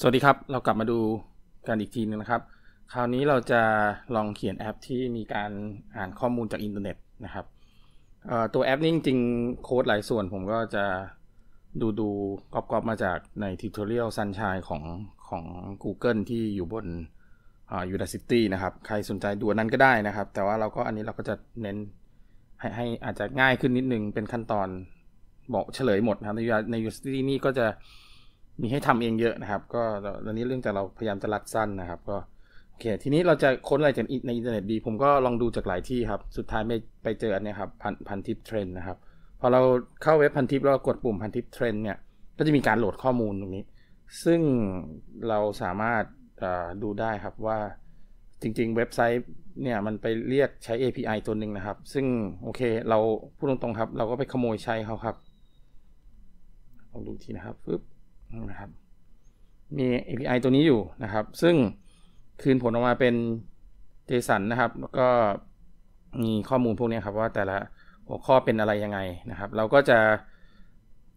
สวัสดีครับ เรากลับมาดูกันอีกทีนึงนะครับ คราวนี้เราจะลองเขียนแอปที่มีการอ่านข้อมูลจากอินเทอร์เน็ตนะครับตัวแอปนี้จริงๆโค้ดหลายส่วนผมก็จะดูดูกรอบๆมาจากในทิวทอเรียลซันชายของของ Google ที่อยู่บนอ่า Udacity นะครับ ใครสนใจดูนั้นก็ได้นะครับ แต่ว่าเราก็อันนี้เราก็จะเน้นให้ให้อาจจะง่ายขึ้นนิดนึงเป็นขั้นตอนบอกเฉลยหมดนะครับในใน Udacity นี่ก็จะ มีให้ทำเองเยอะนะครับ ก็ตอนนี้เรื่องจากเราพยายามจะรัดสั้นนะครับ ก็โอเค ทีนี้เราจะค้นอะไรจากในอินเทอร์เน็ตดี ผมก็ลองดูจากหลายที่ครับ สุดท้ายไปไปเจออันนี้ครับพันพันทิปเทรนนะครับ พอเราเข้าเว็บพันทิปแล้วกดปุ่มพันทิปเทรนเนี่ย ก็จะมีการโหลดข้อมูลตรงนี้ ซึ่งเราสามารถดูได้ครับว่าจริง ๆ เว็บไซต์เนี่ยมันไปเรียกใช้ API ตัวหนึ่งนะครับ ซึ่งโอเคเราพูดตรงๆครับ เราก็ไปขโมยใช้เขาครับลองดูทีนะครับปึ๊บ นะครับ มี API ตัวนี้อยู่นะครับ ซึ่งคืนผลออกมาเป็น JSON นะครับ แล้วก็มีข้อมูลพวกนี้ครับว่าแต่ละหัวข้อเป็นอะไรยังไงนะครับ เราก็จะ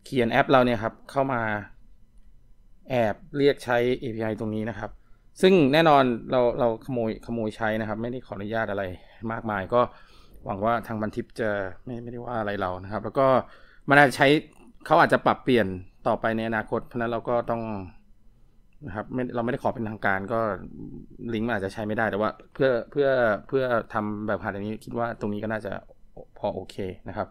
เขียนแอปเราเนี่ยครับเข้ามาแอบเรียกใช้ API ตรงนี้นะครับ ซึ่งแน่นอนเราเราขโมยขโมยใช้นะครับ ไม่ได้ขออนุญาตอะไรมากมาย ก็หวังว่าทางบันทิปจะไม่ไม่ได้ว่าอะไรเรานะครับ แล้วก็มันอาจจะใช้เขาอาจจะปรับเปลี่ยน ต่อไปในอนาคต เพราะนั้นเราก็ต้องนะครับไม่เราไม่ได้ขอเป็นทางการก็ลิงก์มันอาจจะใช้ไม่ได้แต่ว่า เพื่อเพื่อเพื่อทำแบบผ่านนี้คิดว่าตรงนี้ก็น่าจะพอโอเคนะครับ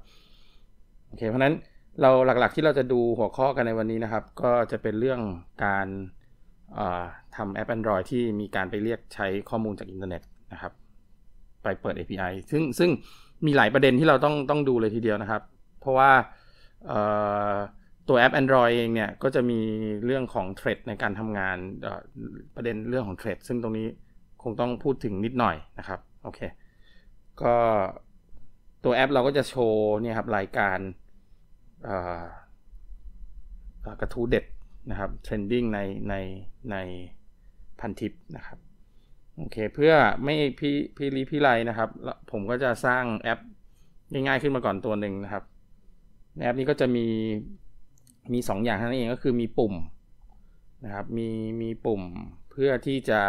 โอเคเพราะนั้นเราหลักๆที่เราจะดูหัวข้อกันในวันนี้นะครับ ก็จะเป็นเรื่องการทำแอป Android ที่มีการไปเรียกใช้ข้อมูลจากอินเทอร์เน็ตนะครับ ไปเปิด API ซึ่งซึ่งมีหลายประเด็นที่เราต้องต้องดูเลยทีเดียวนะครับ เพราะว่า ตัวแอป Android เองเนี่ยก็จะมีเรื่องของเทรดในการทำงานประเด็นเรื่องของเทรดซึ่งตรงนี้คงต้องพูดถึงนิดหน่อยนะครับโอเคก็ตัวแอปเราก็จะโชว์เนี่ยครับรายการกระทู้เด็ดนะครับ trending ในในในพันทิปนะครับโอเคเพื่อไม่พี่พี่รีพี่ไรนะครับ ผมก็จะสร้างแอปง่ายๆขึ้นมาก่อนตัวหนึ่งนะครับแอปนี้ก็จะมี มี2อย่างเท่านั้นเองก็คือมีปุ่มนะครับมีมีปุ่มเพื่อที่จะ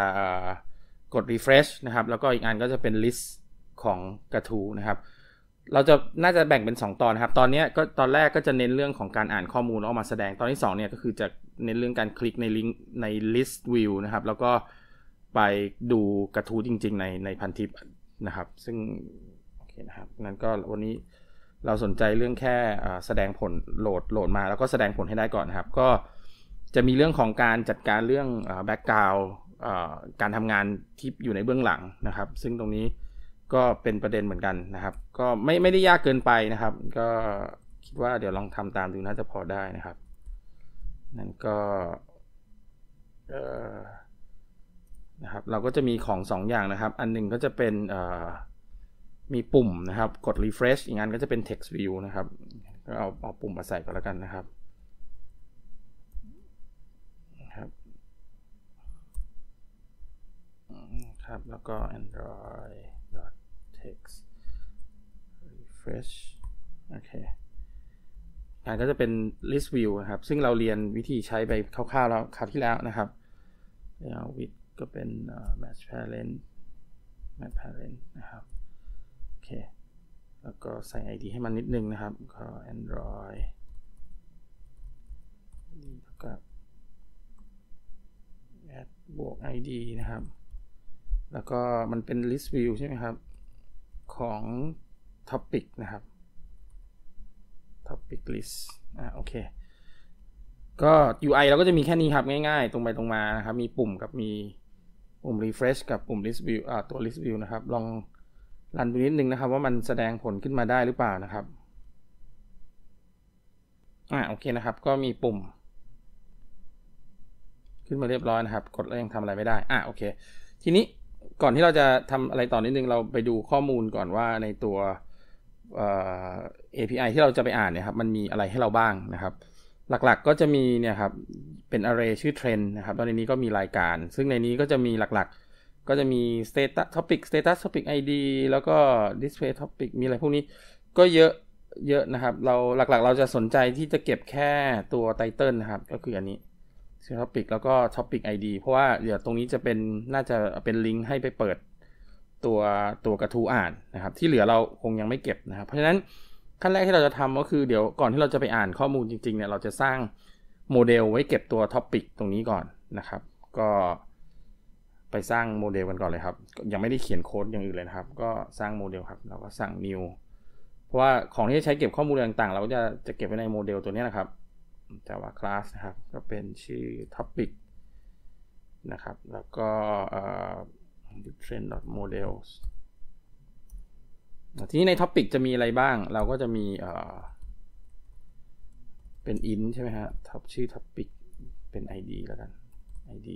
กด refresh นะครับ แล้วก็อีกอันก็จะเป็น list ของกระทู้นะครับ เราจะน่าจะแบ่งเป็น 2 ตอนนะครับ ตอนนี้ก็ตอนแรกก็จะเน้นเรื่องของการอ่านข้อมูลออกมาแสดงตอนที่2เนี่ยก็คือจะเน้นเรื่องการคลิกในลิงก์ใน list view นะครับ แล้วก็ไปดูกระทู้จริง ๆ ในในพันทิปนะครับ ซึ่งโอเคนะครับนั้นก็วันนี้ เราสนใจเรื่องแค่แสดงผลโหลดโหลดมา แล้วก็แสดงผลให้ได้ก่อนนะครับ ก็จะมีเรื่องของการจัดการเรื่อง background การทำงานที่อยู่ในเบื้องหลังนะครับ ซึ่งตรงนี้ก็เป็นประเด็นเหมือนกันนะครับ ก็ไม่ไม่ได้ยากเกินไปนะครับ ก็คิดว่าเดี๋ยวลองทำตามดูน่าจะพอได้นะครับนั่นก็นะครับเราก็จะมีของ2ออย่างนะครับ อันหนึ่งก็จะเป็น มีปุ่มนะครับ กด refresh อีกงานก็จะเป็น text view นะครับ ก็เอาเอาปุ่มมาใส่ก็แล้วกันนะครับครับครับ แล้วก็ android text refresh โอเคอันก็จะเป็น list view นะครับ ซึ่งเราเรียนวิธีใช้ไปคร่าวๆแล้วคราวที่แล้วนะครับแล้ว with ก็เป็น match parent match parent นะครับ เค แล้วก็ใส่ ID ให้มันนิดนึงนะครับก็ Android นี่เท่ากับ add บวก ID นะครับ แล้วก็มันเป็น list view ใช่ไหมครับ ของ topic นะครับ topic list อ่าโอเค ก็ UI เราก็จะมีแค่นี้ครับ ง่ายๆ ตรงไปตรงมานะครับ มีปุ่มกับมีปุ่ม refresh กับปุ่ม list view อ่าตัว list view นะครับ ลอง รันดูนิดนึงนะครับ ว่ามันแสดงผลขึ้นมาได้หรือเปล่านะครับอ่าโอเคนะครับ ก็มีปุ่ม ขึ้นมาเรียบร้อยนะครับ กดแล้วยังทำอะไรไม่ได้อ่าโอเค ทีนี้ก่อนที่เราจะทำอะไรต่อนิดนึงเราไปดูข้อมูลก่อนว่าในตัว API ที่เราจะไปอ่านเนี่ยครับมันมีอะไรให้เราบ้างนะครับ หลักๆก็จะมีเนี่ยครับเป็น array ชื่อ trend นะครับตอนนี้ก็มีรายการ ซึ่งในนี้ก็จะมีหลักๆ ก็จะมี status topic status topic ID แล้วก็ display topic มีอะไรพวกนี้ ก็เยอะเยอะนะครับ เราหลักๆ เราจะสนใจที่จะเก็บแค่ตัว title นะครับ ก็คืออันนี้ชื่อ topic แล้วก็ topic ID เพราะว่าเดี๋ยวตรงนี้จะเป็นน่าจะเป็นลิงก์ให้ไปเปิดตัวตัวกระทู้อ่านนะครับ ที่เหลือเราคงยังไม่เก็บนะครับ เพราะฉะนั้นขั้นแรกที่เราจะทำก็คือเดี๋ยวก่อนที่เราจะไปอ่านข้อมูลจริงๆเนี่ยเราจะสร้างโมเดลไว้เก็บตัว topic ตรงนี้ก่อนนะครับ ก็ ไปสร้างโมเดลกันก่อนเลยครับ ยังไม่ได้เขียนโค้ดอย่างอื่นเลยนะครับ ก็สร้างโมเดลครับ เราก็สั่ง new เพราะว่าของที่ใช้เก็บข้อมูลต่างๆ เราก็จะจะเก็บไว้ในโมเดลตัวนี้นะครับ Java class นะครับ ก็เป็นชื่อ topic นะครับ แล้วก็ different models ทีนี้ใน topic จะมีอะไรบ้าง เราก็จะมีเป็น int ใช่ไหมฮะท็อปชื่อท็อปิกเป็น id แล้วกัน id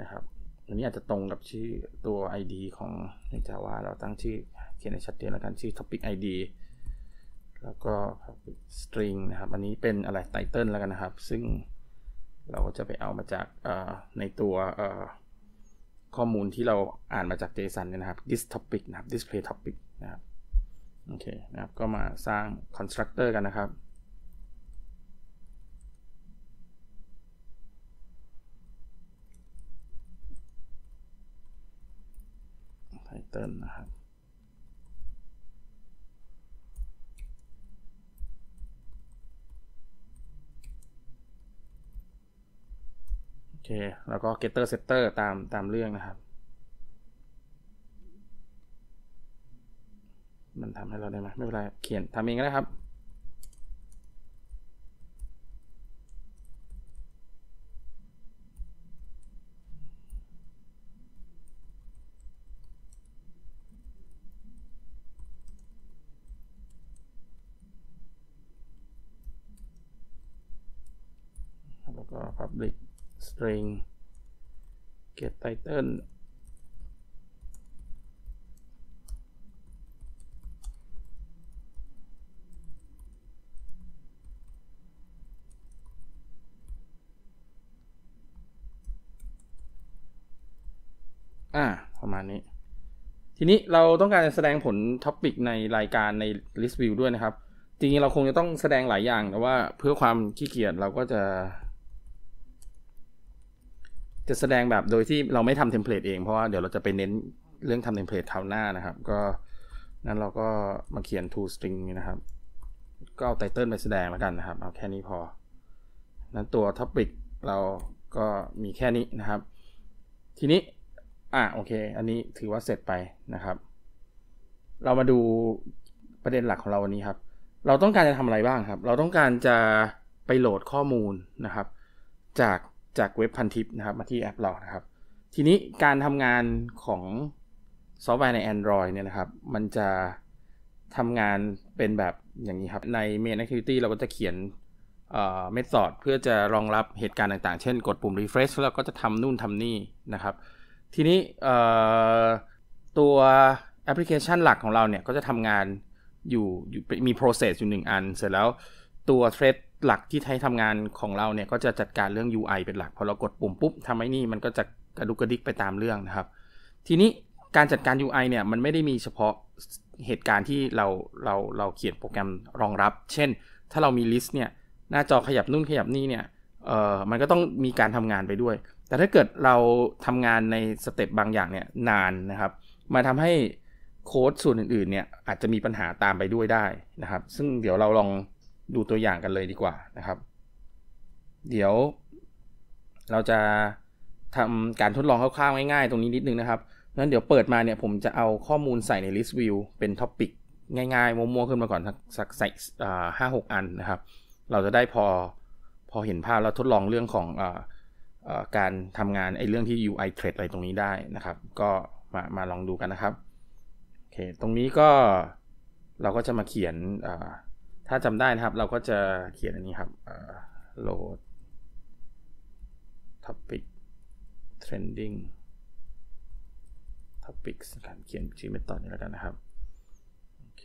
นะครับอันนี้อาจจะตรงกับชื่อตัว id ของใน Java เราตั้งชื่อเขียนให้ชัดเจนแล้วกันชื่อ topic id แล้วก็ string นะครับ อันนี้เป็นอะไร title แล้วกันนะครับ ซึ่งเราก็จะไปเอามาจากในตัวข้อมูลที่เราอ่านมาจาก JSON เนี่ยนะครับ this topic นะครับ display topic นะครับ โอเคนะครับ ก็มาสร้าง constructor กันนะครับ Python นะครับ โอเค แล้วก็ getter setter ตามตามเรื่องนะครับ มันทำให้เราได้ไหมไม่เป็นไร เขียนทำเองก็ได้ครับ แล้วก็ public string get title อ่า ประมาณนี้ ทีนี้เราต้องการจะแสดงผล topic ในรายการใน list view ด้วยนะครับ จริงๆ เราคงจะต้องแสดงหลายอย่าง แต่ว่าเพื่อความขี้เกียจเราก็จะ จะแสดงแบบโดยที่เราไม่ทำเทมเพลตเองเพราะว่าเดี๋ยวเราจะไปเน้นเรื่องทำเทมเพลตคราวหน้านะครับ ก็นั้นเราก็มาเขียน to string นะครับ ก็เอา title ไปแสดงแล้วกันนะครับ เอาแค่นี้พอ นั้นตัว topicเราก็มีแค่นี้นะครับ ทีนี้ อะโอเค อันนี้ถือว่าเสร็จไปนะครับ เรามาดูประเด็นหลักของเราวันนี้ครับ เราต้องการจะทำอะไรบ้างครับ เราต้องการจะไปโหลดข้อมูลนะครับ จาก จากเว็บพันทิปนะครับมาที่แอปเรานะครับ ทีนี้การทำงานของซอฟต์แวร์ใน Android เนี่ยนะครับ มันจะทำงานเป็นแบบอย่างนี้ครับ ใน Main Activity เราก็จะเขียนเมธอดเพื่อจะรองรับเหตุการณ์ต่างๆ เช่นกดปุ่ม refresh แล้วก็จะทำนู่นทำนี่นะครับ ทีนี้ตัวแอปพลิเคชันหลักของเราเนี่ย ก็จะทำงานอยู่อยู่มี process อยู่หนึ่งอัน เสร็จแล้วตัว thread หลักที่ใช้ทำงานของเราเนี่ยก็จะจัดการเรื่อง UI เป็นหลัก พอเรากดปุ่มปุ๊บทำไอ้นี่มันก็จะกระดุกกระดิกไปตามเรื่องนะครับ ทีนี้การจัดการ UI เนี่ยมันไม่ได้มีเฉพาะเหตุการณ์ที่เราเราเราเขียนโปรแกรมรองรับ เช่น ถ้าเรามี list เนี่ยหน้าจอขยับนู่นขยับนี่เนี่ยเอ่อมันก็ต้องมีการทำงานไปด้วย แต่ถ้าเกิดเราทำงานในสเต็ปบางอย่างเนี่ยนานนะครับมาทำให้โค้ดส่วนอื่นๆเนี่ยอาจจะมีปัญหาตามไปด้วยได้นะครับ ซึ่งเดี๋ยวเราลอง ดูตัวอย่างกันเลยดีกว่านะครับ เดี๋ยว เราจะทำการทดลองคร่าวๆง่ายๆ ตรงนี้นิดนึงนะครับงั้นเดี๋ยวเปิดมาเนี่ยผมจะเอาข้อมูลใส่ใน list view เป็นท็อปิกง่ายๆมั่วๆขึ้นมาก่อนสักใส่ห้าหกอันนะครับ เราจะได้พอพอเห็นภาพแล้วทดลองเรื่องของอการทำงานไอ้เรื่องที่ UI thread อะไรตรงนี้ได้นะครับ ก็มามาลองดูกันนะครับโอเคตรงนี้ก็เราก็จะมาเขียน ถ้าจำได้นะครับเราก็จะเขียนอันนี้ครับ load topic trending topics การเขียนชื่อเมธอดนี้แล้วกันนะครับ โอเค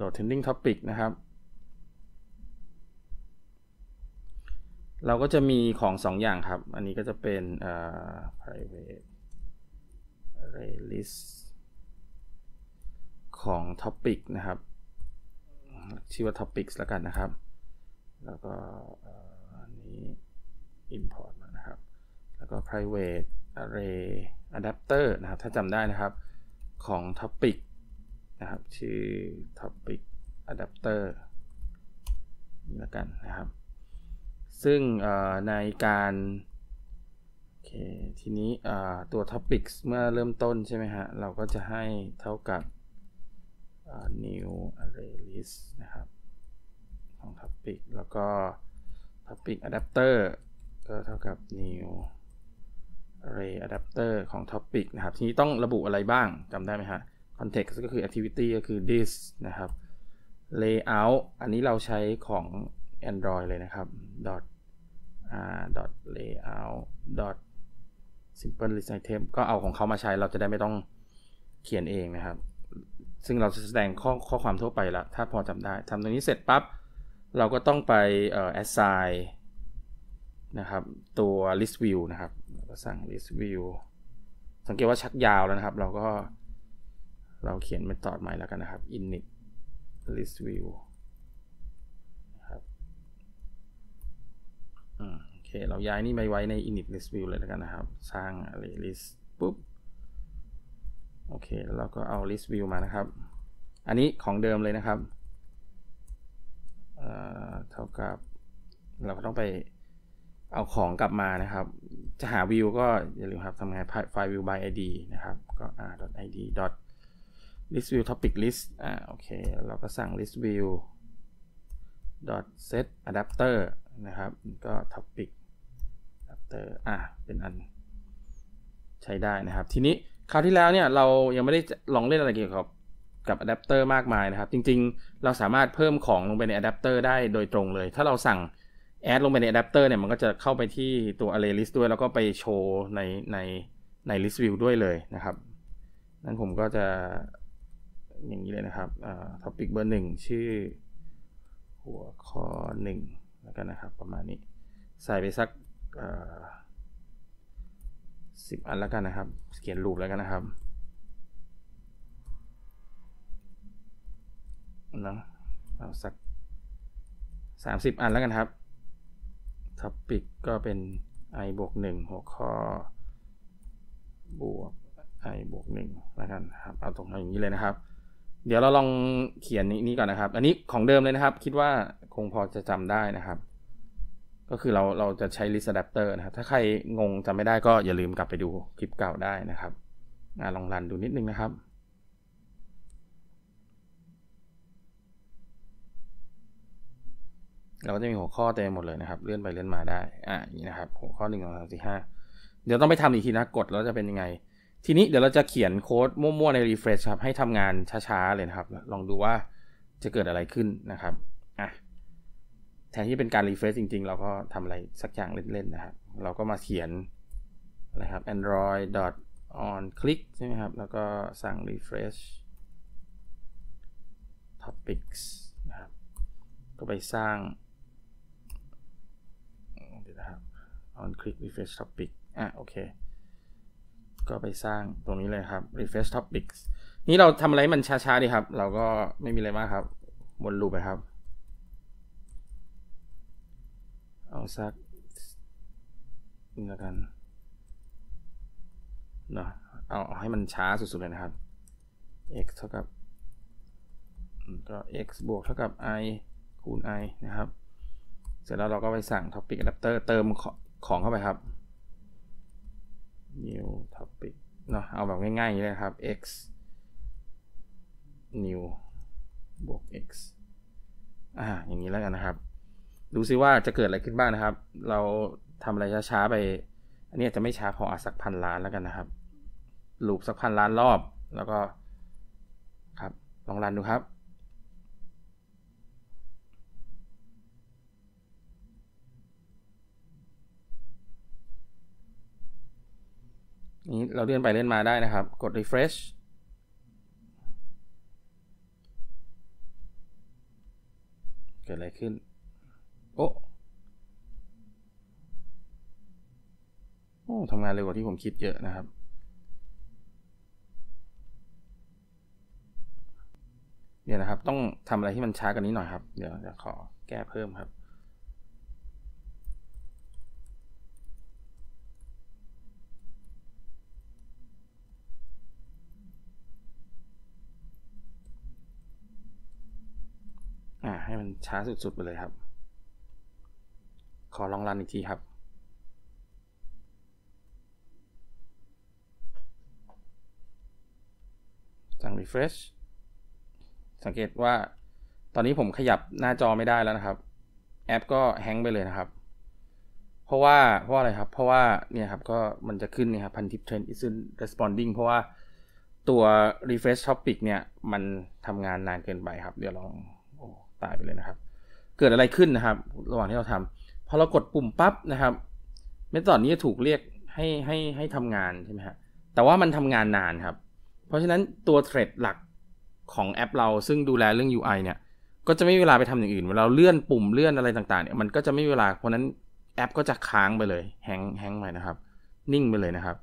load trending topic นะครับ เราก็จะมีของ2ออย่างครับ อันนี้ก็จะเป็น private array list ของ topic นะครับ ชื่อว่า topics แล้วกันนะครับ แล้วก็อันนี้ private array adapter นะครับ ถ้าจำได้นะครับของ topic นะครับ ชื่อ topic adapter นี่แล้วกันนะครับ ซึ่งในการโอเคทีนี้ตัว topics เมื่อเริ่มต้นใช่ไหมฮะ เราก็จะให้เท่ากับ new array list นะครับของ topic แล้วก็ topic adapter ก็เท่ากับ new array adapter ของ topic นะครับ ทีนี้ต้องระบุอะไรบ้างจำได้ไหมฮะ context ก็คือ activity ก็คือ this นะครับ layout อันนี้เราใช้ของ Android เลยนะครับ dot r dot layout dot simple list item ก็เอาของเขามาใช้เราจะได้ไม่ต้องเขียนเองนะครับ ซึ่งเราจะแสดงข้อข้อความทั่วไปละถ้าพอจำได้ทำตรงนี้เสร็จปั๊บ เราก็ต้องไป assign นะครับ ตัว list view นะครับเราก็สั่ง list view สังเกตว่าชักยาวแล้วนะครับ เราก็เราเขียนเมธอดใหม่แล้วกันนะครับ init list view นะครับโอเค เราย้ายนี่ไปไว้ใน init list view เลยแล้วกันนะครับ สร้าง list ปุ๊บ โอเคแล้วเราก็เอา list view มานะครับ อันนี้ของเดิมเลยนะครับเท่ากับ เราก็ต้องไปเอาของกลับมานะครับ จะหา view ก็อย่าลืมครับทำไงไฟล์ view by id นะครับ ก็ r.id list view topic list อ่าโอเค เราก็สั่ง list view dot set adapter นะครับ ก็ topic adapter อ่าเป็นอันใช้ได้นะครับ ทีนี้ คราวที่แล้วเนี่ยเรายังไม่ได้ลองเล่นอะไรเกี่ยวกับกับอะแดปเตอร์มากมายนะครับ จริงๆ เราสามารถเพิ่มของลงไปในอะแดปเตอร์ได้โดยตรงเลย ถ้าเราสั่ง add ลงไปในอะแดปเตอร์เนี่ยมันก็จะเข้าไปที่ตัว array list ด้วย แล้วก็ไปโชว์ในในใน list view ด้วยเลยนะครับนั้นผมก็จะอย่างนี้เลยนะครับอ่า topic เบอร์หนึ่งชื่อ หัวข้อหนึ่งแล้วกันนะครับ ประมาณนี้ ใส่ไปสักอ่า สิบอันแล้วกันนะครับ เขียนรูปแล้วกันนะครับนะเอาสักสามสิบอันแล้วกันครับท็อปิกก็เป็น i บวกหนึ่งหัวข้อบวก i บวกหนึ่งแล้วกันครับเอาตรงอย่างนี้เลยนะครับ เดี๋ยวเราลองเขียนนี้ก่อนนะครับ อันนี้ของเดิมเลยนะครับ คิดว่าคงพอจะจำได้นะครับ ก็คือเราเราจะใช้ list adapter นะครับ ถ้าใครงงจำไม่ได้ก็อย่าลืมกลับไปดูคลิปเก่าได้นะครับลองรันดูนิดนึงนะครับ เราก็จะมีหัวข้อเต็มหมดเลยนะครับ เลื่อนไปเลื่อนมาได้ อ่าอย่างนี้นะครับ หัวข้อหนึ่งสองสามสี่ห้าเดี๋ยวต้องไปทำอีกทีนะ กดแล้วจะเป็นยังไง ทีนี้เดี๋ยวเราจะเขียนโค้ดมั่วๆใน refresh ครับ ให้ทำงานช้าๆเลยนะครับ ลองดูว่าจะเกิดอะไรขึ้นนะครับ แทนที่เป็นการ refresh จริง ๆ เราก็ทำอะไรสักอย่างเล่น ๆ นะครับ เราก็มาเขียนอะครับ android on click ใช่ไหมครับ แล้วก็สั่ง refresh topics นะครับ ก็ไปสร้างเดี๋ยวนะครับ on click refresh topic อะ โอเค ก็ไปสร้างตรงนี้เลยครับ refresh topics นี่เราทำอะไรมันช้าๆดีครับ เราก็ไม่มีอะไรมากครับ วนลูปไปครับ เอาสักนี่แล้วกันเนาะเอาเอาให้มันช้าสุดๆเลยนะครับ x เท่ากับก็ x บวกเท่ากับ i คูณ i นะครับ เสร็จแล้วเราก็ไปสั่ง topic adapter เติมของเข้าไปครับ new topic เนาะเอาแบบง่ายๆอย่างนี้เลยครับ x new บวก x อ่าอย่างนี้แล้วกันนะครับ ดูซิว่าจะเกิดอะไรขึ้นบ้างนะครับ เราทำอะไรช้าๆไป อันนี้จะไม่ช้าพอสักพันล้านแล้วกันนะครับลูปสักพันล้านรอบ แล้วก็ครับลองรันดูครับ นี้เราเลื่อนไปเลื่อนมาได้นะครับ กด refresh เกิดอะไรขึ้น โอ้โอ้ทำงานเร็วกว่าที่ผมคิดเยอะนะครับ เดี๋ยวนะครับ ต้องทำอะไรที่มันช้ากันนี้หน่อยครับ เดี๋ยวจะขอแก้เพิ่มครับให้มันช้าสุดๆไปเลยครับ ขอลองรันอีกทีครับ สั่ง refresh สังเกตว่าตอนนี้ผมขยับหน้าจอไม่ได้แล้วนะครับ แอปก็แฮงไปเลยนะครับ เพราะว่าเพราะอะไรครับ เพราะว่าเนี่ยครับก็มันจะขึ้นเนี่ยครับพันทิป trend isn't responding เพราะว่าตัว refresh topic เนี่ย มันทำงานนานเกินไปครับ เดี๋ยวลองโอ้ตายไปเลยนะครับ เกิดอะไรขึ้นนะครับ ระหว่างที่เราทำ พอเรากดปุ่มปั๊บนะครับเมธอดนี้จะถูกเรียกให้ให้ให้ทำงานใช่ไหมครับแต่ว่ามันทำงานนานครับ เพราะฉะนั้นตัวเทรดหลักของแอปเราซึ่งดูแลเรื่อง UI เนี่ยก็จะไม่มีเวลาไปทำอย่างอื่นเวลาเลื่อนปุ่มเลื่อนอะไรต่างๆเนี่ยมันก็จะไม่มีเวลาเพราะนั้นแอปก็จะค้างไปเลยแฮงแฮงไปนะครับ นิ่งไปเลยนะครับ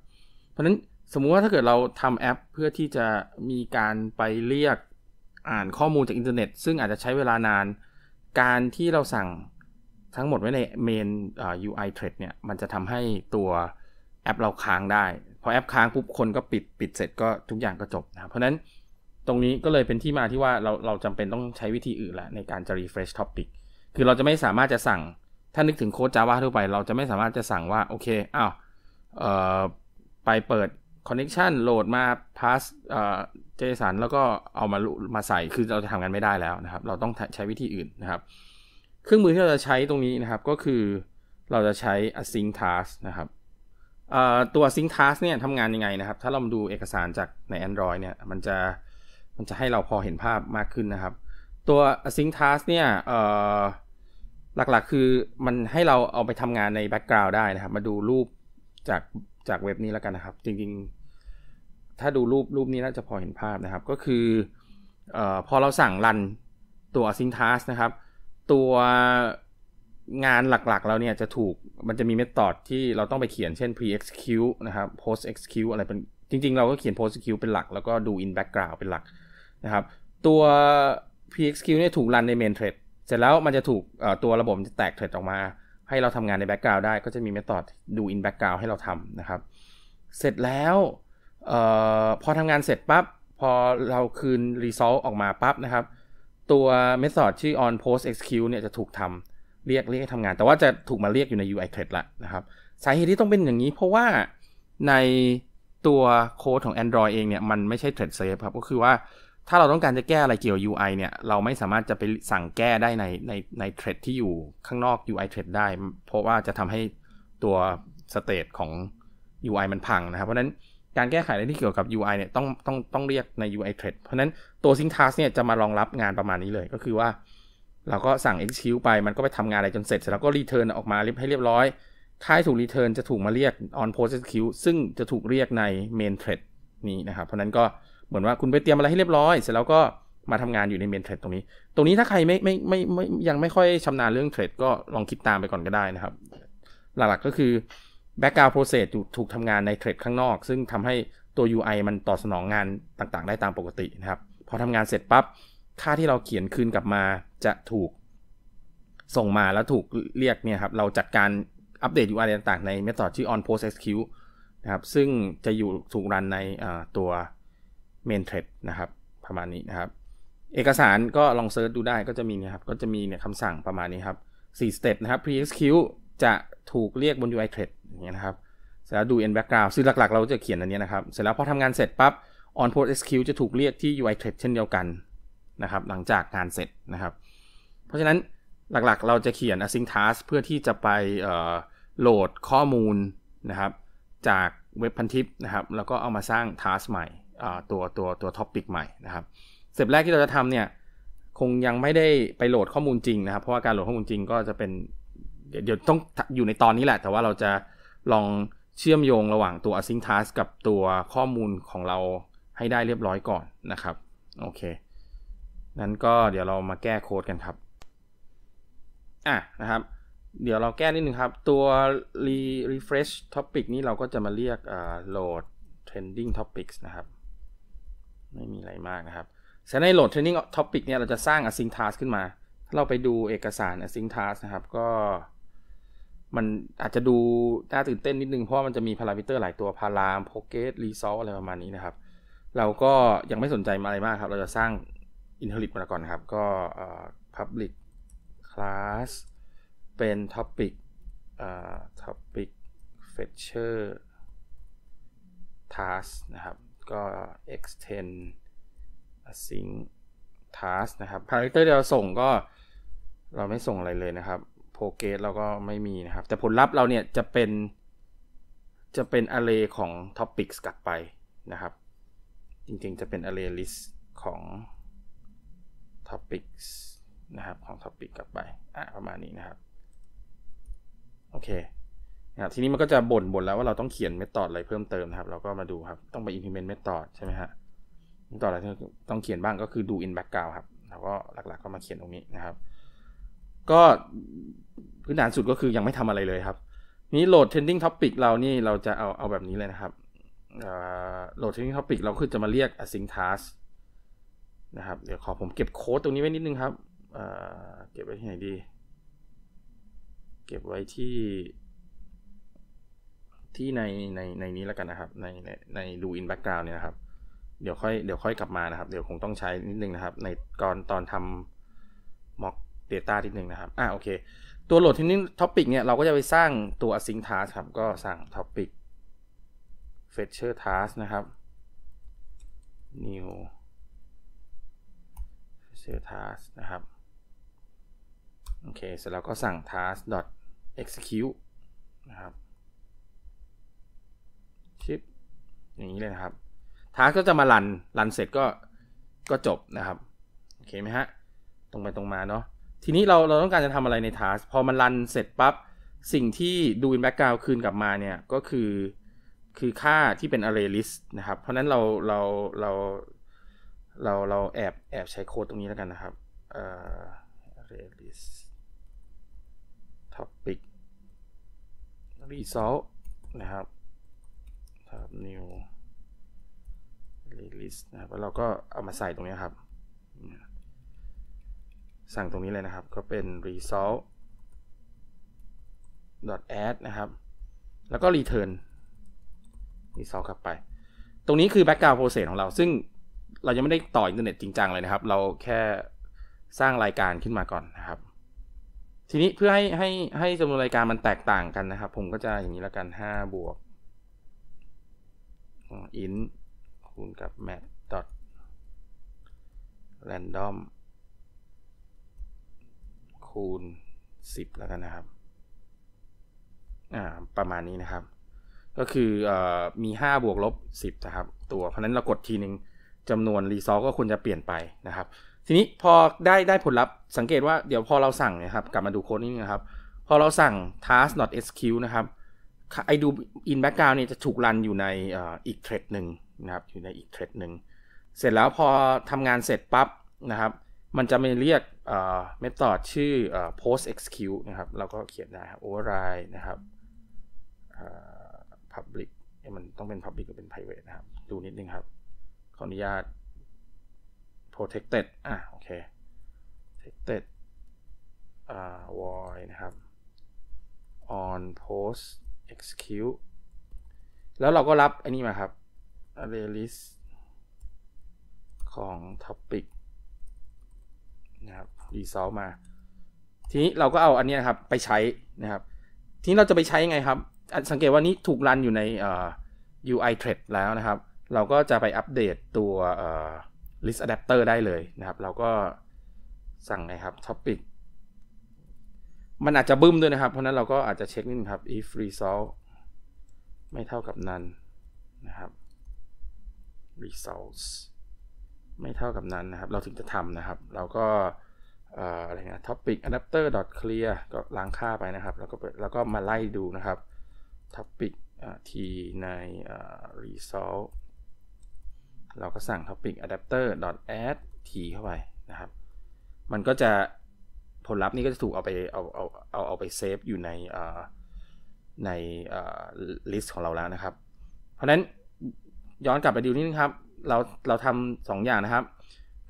เพราะฉะนั้นสมมุติว่าถ้าเกิดเราทำแอปเพื่อที่จะมีการไปเรียกอ่านข้อมูลจากอินเทอร์เน็ต ซึ่งอาจจะใช้เวลานาน การที่เราสั่ง ทั้งหมดไว้ในเมน UI thread เนี่ย มันจะทำให้ตัวแอปเราค้างได้ พอแอปค้างปุ๊บคนก็ปิดปิดเสร็จก็ทุกอย่างก็จบนะเพราะนั้นตรงนี้ก็เลยเป็นที่มาที่ว่าเราเราจำเป็นต้องใช้วิธีอื่นละในการจะ refresh topic คือเราจะไม่สามารถจะสั่ง ถ้านึกถึงโค้ด Java ทั่วไป เราจะไม่สามารถจะสั่งว่า โอเคอ้าวไปเปิด connection โหลดมา pass เอ่อ JSON แล้วก็เอามามาใส่คือเราจะทำกันไม่ได้แล้วนะครับ เราต้องใช้วิธีอื่นนะครับ เครื่องมือที่เราจะใช้ตรงนี้นะครับก็คือเราจะใช้ async task นะครับตัว async task เนี่ยทำงานยังไงนะครับ ถ้าเรามาดูเอกสารจากใน Android เนี่ยมันจะมันจะให้เราพอเห็นภาพมากขึ้นนะครับ ตัว async task เนี่ยหลักๆคือมันให้เราเอาไปทำงานในแบ็กกราวด์ได้นะครับ มาดูรูปจากจากเว็บนี้แล้วกันนะครับ จริงๆ ถ้าดูรูปรูปนี้น่าจะพอเห็นภาพนะครับ ก็คืออพอเราสั่งรันตัว async task นะครับ ตัวงานหลักๆเราเนี่ยจะถูกมันจะมีเมธอดที่เราต้องไปเขียนเช่น pre execute นะครับ post execute อะไรเป็นจริง ๆ เราก็เขียน post execute เป็นหลัก แล้วก็ดู in background เป็นหลักนะครับตัว PXQ เนี่ยถูกรันใน main thread เสร็จแล้วมันจะถูกตัวระบบจะแตก thread ออกมา ให้เราทำงานใน background ได้ก็จะมี method ดู in background ให้เราทำนะครับ เสร็จแล้วออพอทำงานเสร็จปั๊บพอเราคืน result ออกมาปั๊บนะครับ ตัว method ชื่อ on post execute เนี่ยจะถูกทำเรียกเรียกทำงาน แต่ว่าจะถูกมาเรียกอยู่ใน UI thread ละนะครับสาเหตุที่ต้องเป็นอย่างนี้เพราะว่าในตัวโค้ดของ Android เองเนี่ยมันไม่ใช่ thread safe ครับก็คือว่าถ้าเราต้องการจะแก้อะไรเกี่ยวกับ UI เนี่ยเราไม่สามารถจะไปสั่งแก้ได้ในในในเทรดที่อยู่ข้างนอก UI thread ได้ เพราะว่าจะทำให้ตัวสเตตของ UI มันพังนะครับ เพราะนั้น การแก้ไขอะไรที่เกี่ยวกับ UI เนี่ยต้องต้องต้องเรียกใน UI thread เพราะนั้นตัว s y n t a s เนี่ยจะมารองรับงานประมาณนี้เลยก็คือว่า เราก็สั่ง execute ไปมันก็ไปทำงานอะไรจนเสร็จเสร็จแล้วก็ return ออกมาให้เรียบร้อยค่ายถูก return จะถูกมาเรียก on post execute ซึ่งจะถูกเรียกใน main thread นี้นะครับ เพราะนั้นก็เหมือนว่าคุณไปเตรียมอะไรให้เรียบร้อย เสร็จแล้วก็มาทำงานอยู่ในเมนเทรดตรงนี้ ตรงนี้ถ้าใครไม่ไม่ไม่ไม่ยังไม่ค่อยชำนาญเรื่องเทรดก็ลองคิดตามไปก่อนก็ได้นะครับ หลักๆก็คือ background process ถูกทำงานในเทรดข้างนอก ซึ่งทำให้ตัว UI มันตอบสนองงานต่างๆ ได้ตามปกตินะครับ พอทำงานเสร็จปั๊บ ค่าที่เราเขียนคืนกลับมาจะถูกส่งมาแล้วถูกเรียกเนี่ยครับ เราจัดการอัปเดต UI ต่างๆ ใน method ชื่อ on post execute นะครับ ซึ่งจะอยู่ถูกรันในตัว main thread นะครับ ประมาณนี้นะครับ เอกสารก็ลองเซิร์ชดูได้ก็จะมีนะครับ ก็จะมีเนี่ยคำสั่งประมาณนี้ครับ4 step นะครับ pre execute จะถูกเรียกบน UI thread อย่างเงี้ยนะครับเสร็จแล้วดู end background ซึ่งหลักๆ เราจะเขียนอันนี้นะครับ เสร็จแล้วพอทำงานเสร็จปั๊บ on post execute จะถูกเรียกที่ UI thread เช่นเดียวกันนะครับ หลังจากงานเสร็จนะครับ เพราะฉะนั้นหลักๆ เราจะเขียน async task เพื่อที่จะไปโหลดข้อมูลนะครับ จากเว็บพันทิปนะครับ แล้วก็เอามาสร้าง task ใหม่ตัวตัวตัว topic ใหม่นะครับ step แรกที่เราจะทำเนี่ยคงยังไม่ได้ไปโหลดข้อมูลจริงนะครับ เพราะว่าการโหลดข้อมูลจริงก็จะเป็น เดี๋ยวต้องอยู่ในตอนนี้แหละ แต่ว่าเราจะลองเชื่อมโยงระหว่างตัว async task กับตัวข้อมูลของเราให้ได้เรียบร้อยก่อนนะครับ โอเค นั้นก็เดี๋ยวเรามาแก้โค้ดกันครับ อะนะครับ เดี๋ยวเราแก้นิดนึงครับ ตัว refresh topic นี้เราก็จะมาเรียก load trending topics นะครับ ไม่มีอะไรมากนะครับฉะนั้นในโหลด training topic เนี่ยเราจะสร้าง async task ขึ้นมา ถ้าเราไปดูเอกสาร async task นะครับ ก็ มันอาจจะดูน่าตื่นเต้นนิดนึงเพราะมันจะมีพารามิเตอร์หลายตัว param progress result อะไรประมาณนี้นะครับ เราก็ยังไม่สนใจอะไรมากครับ เราจะสร้าง inherit มาก่อนครับ ก็ public class เป็น topic topic fetcher task นะครับ ก็ extend async task นะครับ parameter ที่เราส่งก็เราไม่ส่งอะไรเลยนะครับ progress เราก็ไม่มีนะครับ แต่ผลลัพธ์เราเนี่ยจะเป็น จะเป็น array ของ topics กลับไปนะครับ จริงๆจะเป็น array list ของ topics นะครับของ topic กลับไปอะประมาณนี้นะครับ โอเคนะคทีนี้มันก็จะบ่นบ่นแล้วว่าเราต้องเขียนเมธอดอะไรเพิ่มเติมนะครับ เราก็มาดูครับ ต้องไป implement method ใช่ไหมฮะเมธอดอะไรที่ต้องเขียนบ้างก็คือ do in background ครับเราก็หลักๆก็มาเขียนตรงนี้นะครับ ก็พื้นฐานสุดก็คือยังไม่ทำอะไรเลยครับ นี้โหลด trending topic เรานี่เราจะเอาเอาแบบนี้เลยนะครับโหลด trending topic เราคือจะมาเรียก async task นะครับ เดี๋ยวขอผมเก็บโค้ดตรงนี้ไว้นิดนึงครับเก็บไว้ที่ไหนดี เก็บไว้ที่ที่ในในในนี้แล้วกันนะครับ ในในในดู in background เนี่ยนะครับ เดี๋ยวค่อยเดี๋ยวค่อยกลับมานะครับ เดี๋ยวคงต้องใช้นิดนึงนะครับ ในก่อนตอนทำ data นิดนึงนะครับ อ่าโอเค ตัวโหลดที่นี่ topic เนี่ย เราก็จะไปสร้างตัว async task ครับ ก็สั่ง topic fetcher task นะครับ new fetcher task นะครับ โอเค เสร็จแล้วก็สั่ง task dot execute นะครับชิปอย่างนี้เลยนะครับทาร์ก็จะมารัน รันเสร็จก็ ก็จบนะครับ โอเคไหมฮะ ตรงไปตรงมาเนาะ ทีนี้เราเราต้องการจะทำอะไรในทาร์พอมันรันเสร็จปับ๊บสิ่งที่ดู in background คืนกลับมาเนี่ยก็คือคือค่าที่เป็น array list นะครับ เพราะนั้นเราเราเราเราเราแอบแอบใช้โค้ดตรงนี้แล้วกันนะครับอ่อ array list topic result นะครับ tab new release นะครับแล้วเราก็เอามาใส่ตรงนี้ครับ สั่งตรงนี้เลยนะครับ ก็เป็น result add นะครับ แล้วก็ return result กลับไป ตรงนี้คือ background process ของเรา ซึ่งเรายังไม่ได้ต่ออินเทอร์เน็ตจริงจังเลยนะครับ เราแค่สร้างรายการขึ้นมาก่อนนะครับ ทีนี้เพื่อให้ให้ให้จำนวนรายการมันแตกต่างกันนะครับ ผมก็จะอย่างนี้แล้วกัน5บวก int คูณกับ mat dot random คูณ 10 แล้วกันนะครับ อ่า ประมาณนี้นะครับ ก็คืออมี 5 บวกลบ 10 นะครับ ตัว เพราะนั้นเรากดทีหนึ่งจำนวน result ก็ควรจะเปลี่ยนไปนะครับ ทีนี้พอได้ได้ผลลัพธ์สังเกตว่าเดี๋ยวพอเราสั่งนะครับ กลับมาดูโค้ดนี้นะครับ พอเราสั่ง task not sq นะครับไอดู in background เนี่ยจะถูกรันอยู่ในอีกเทรดหนึ่งนะครับ อยู่ในอีกเทรดหนึ่ง เสร็จแล้วพอทำงานเสร็จปั๊บนะครับ มันจะไม่เรียกเมธอดชื่อ post execute นะครับ เราก็เขียนได้ครับ override นะครับ public มันต้องเป็น public หรือเป็น private นะครับ ดูนิดนึงครับ ขออนุญาต protected อะโอเค protected void นะครับ on post execute แล้วเราก็รับอันนี้มาครับ array list ของ topic นะครับ result มา ทีนี้เราก็เอาอันนี้นครับ ไปใช้นะครับ ทีนี้เราจะไปใช้ยังไงครับ สังเกตว่านี้ถูกรันอยู่ใน UI thread แล้วนะครับ เราก็จะไปอัปเดตตัว list adapter ได้เลยนะครับ เราก็สั่งไงครับ topic มันอาจจะบึ้มด้วยนะครับ เพราะนั้นเราก็อาจจะเช็คนิดนึงครับ if result ไม่เท่ากับ none นะครับ results ไม่เท่ากับนั้นนะครับ เราถึงจะทำนะครับ เราก็อะไรนะ topic adapter clear ก็ล้างค่าไปนะครับ แล้วก็แล้วก็มาไล่ดูนะครับ topic t ใน result เราก็สั่ง topic adapter add t เข้าไปนะครับ มันก็จะผลลัพธ์นี้ก็จะถูกเอาไปเอาเอาเอาเอาไปเซฟอยู่ในใน list ของเราแล้วนะครับ เพราะฉะนั้นย้อนกลับไปดูนิดนึงครับ เราเราทำสองอย่างนะครับ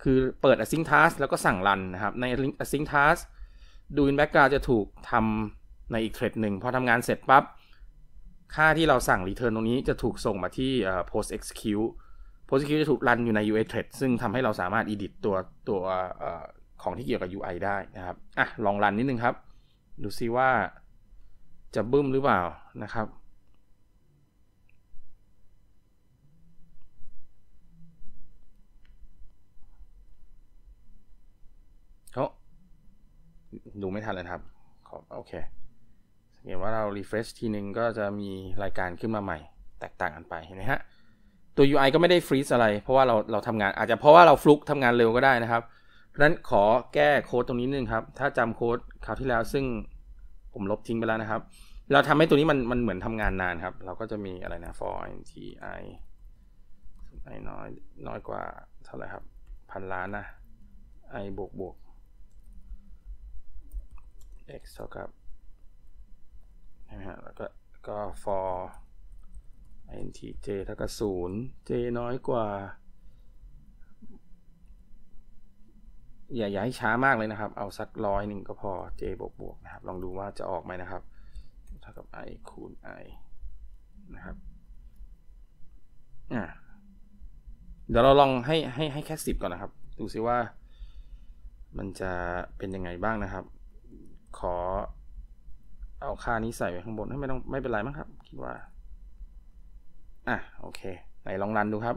คือเปิด async task แล้วก็สั่งรันนะครับ ใน async task ดู in background จะถูกทำในอีกเทรดหนึ่งพอทำงานเสร็จปับ๊บค่าที่เราสั่ง return ตรงนี้จะถูกส่งมาที่ post execute post execute จะถูกรันอยู่ใน UA thread ซึ่งทำให้เราสามารถ edit ตัวตัวของที่เกี่ยวกับ UI ได้นะครับ อะ ลองรันนิดนึงครับ ดูซิว่าจะบึ้มหรือเปล่านะครับ ดูไม่ทันเลยครับโอเคสังเกตว่าเรา refresh ทีนึงก็จะมีรายการขึ้นมาใหม่ แตกต่างกันไปเห็นไหมฮะ ตัว UI ก็ไม่ได้ฟรีซอะไร เพราะว่าเราเราทำงานอาจจะเพราะว่าเราฟลุกทำงานเร็วก็ได้นะครับ เพราะฉะนั้นขอแก้โค้ดตรงนี้นึงครับ ถ้าจำโค้ดคราวที่แล้วซึ่งผมลบทิ้งไปแล้วนะครับ เราทำให้ตัวนี้มันมันเหมือนทำงานนานครับ เราก็จะมีอะไรนะ for nti i น้อยน้อยกว่าเท่าไหร่ครับพันล้านนะ i บวกบวก x เท่ากับนะฮะแล้วก็ก็ for int j เท่ากับศูนย์ j น้อยกว่า อย่าอย่าให้ช้ามากเลยนะครับ เอาสักร้อยหนึ่งก็พอ j บวกบวกนะครับ ลองดูว่าจะออกไหมนะครับ เท่ากับ i คูณ i นะครับอ่าเดี๋ยวเราลองให้ให้ให้แค่สิบก่อนนะครับ ดูซิว่า มันจะเป็นยังไงบ้างนะครับ ขอ เอาค่านี้ใส่ไว้ข้างบนให้ไม่ต้องไม่เป็นไรมั้งครับ คิดว่า อะ โอเค ไหนลองรันดูครับ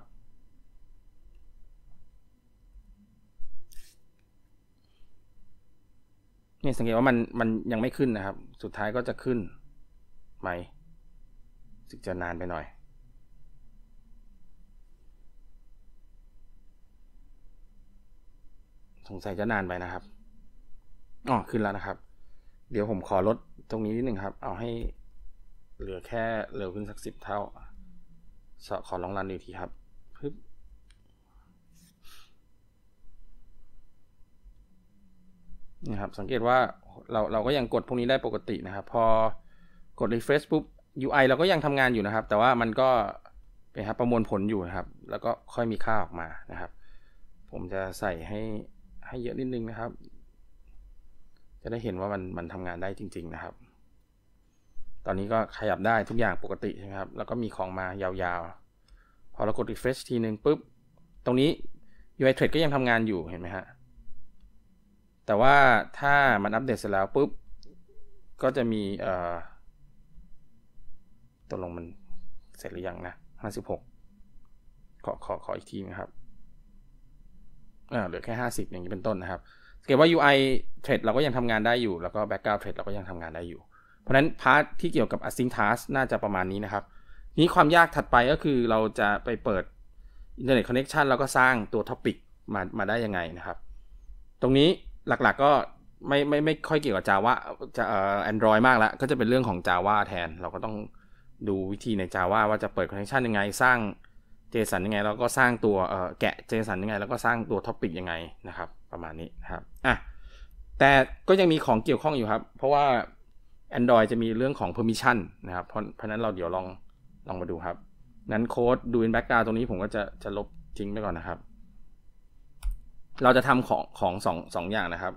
นี่สังเกตว่ามันมันยังไม่ขึ้นนะครับ สุดท้ายก็จะขึ้นไหมสึกจะนานไปหน่อยสงสัยจะนานไปนะครับ อ๋อ ขึ้นแล้วนะครับ เดี๋ยวผมขอลดตรงนี้นิดหนึ่งครับ เอาให้เหลือแค่เร็วขึ้นสักสิบเท่า ขอลองรันอีกทีครับปึ๊บนี่ครับ สังเกตว่าเราเราก็ยังกดพวกนี้ได้ปกตินะครับ พอกด refresh ปุ๊บ UI เราก็ยังทำงานอยู่นะครับ แต่ว่ามันก็เป็นครับประมวลผลอยู่นะครับ แล้วก็ค่อยมีค่าออกมานะครับ ผมจะใส่ให้ให้เยอะนิดนึงนะครับ จะได้เห็นว่ามันมันทำงานได้จริง ๆนะครับ ตอนนี้ก็ขยับได้ทุกอย่างปกติใช่ไหมครับ แล้วก็มีของมายาวๆ พอเรากด refresh ทีนึงปุ๊บ ตรงนี้ UI Trade ก็ยังทำงานอยู่เห็นไหมฮะ แต่ว่าถ้ามันอัปเดตเสร็จแล้วปุ๊บ ก็จะมีเอ่อตกลงมันเสร็จหรือยังนะ 56 ขอขอขออีกทีนะครับอ่าเหลือแค่ 50 อย่างนี้เป็นต้นนะครับ เก็บว่า UI thread เราก็ยังทำงานได้อยู่ แล้วก็ background thread เราก็ยังทำงานได้อยู่ เพราะฉะนั้นพาร์ทที่เกี่ยวกับ async task น่าจะประมาณนี้นะครับ นี้ความยากถัดไปก็คือเราจะไปเปิด Internet Connection แล้วก็สร้างตัว Topic มามาได้ยังไงนะครับ ตรงนี้หลักๆก็ไม่ไม่ไม่ค่อยเกี่ยวกับ Java จะเอ่อ Android มากแล้ว ก็จะเป็นเรื่องของ Java แทน เราก็ต้องดูวิธีใน Java ว่าจะเปิด Connection ยังไง สร้าง JSON ยังไงแล้วก็สร้างตัวเอ่อแกะ JSON ยังไงแล้วก็สร้างตัว Topic ยังไงนะครับ ประมาณนี้นะครับอะแต่ก็ยังมีของเกี่ยวข้องอยู่ครับ เพราะว่า Android จะมีเรื่องของ permission นะครับเพราะเพราะนั้นเราเดี๋ยวลองลองมาดูครับนั้นโค้ดดู in background ตรงนี้ผมก็จะจะลบทิ้งไปก่อนนะครับ เราจะทำของของสองสองอย่างนะครับ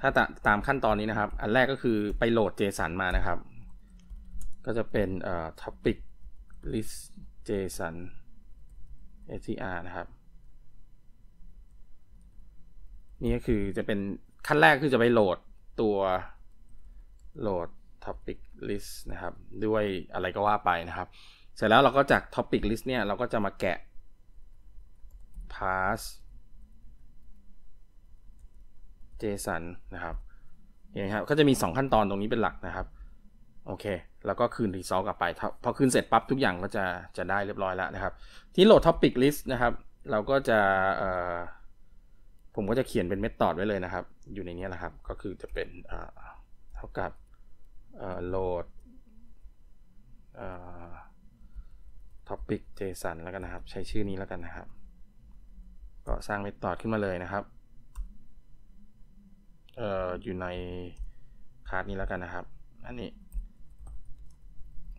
ถ้าตามขั้นตอนนี้นะครับ อันแรกก็คือไปโหลด JSON มานะครับ ก็จะเป็นเอ่อ topic list JSON str นะครับ นี่ก็คือจะเป็นขั้นแรกคือจะไปโหลดตัวโหลด topic list นะครับ ด้วยอะไรก็ว่าไปนะครับ เสร็จแล้วเราก็จาก topic list เนี่ย เราก็จะมาแกะ pass json นะครับเห็นไหมครับ ก็จะมี 2 ขั้นตอนตรงนี้เป็นหลักนะครับ โอเค แล้วก็คืน result กลับไป พอคืนเสร็จปั๊บทุกอย่างก็จะจะได้เรียบร้อยแล้วนะครับ ที่โหลด topic list นะครับ เราก็จะผมก็จะเขียนเป็นเมธอดไว้เลยนะครับ อยู่ในนี้แหละครับ ก็คือจะเป็นเท่ากับโหลด topic json แล้วกันนะครับ ใช้ชื่อนี้แล้วกันนะครับ ก็สร้างเมธอดขึ้นมาเลยนะครับอออยู่ในคลาสนี้แล้วกันนะครับ อันนี้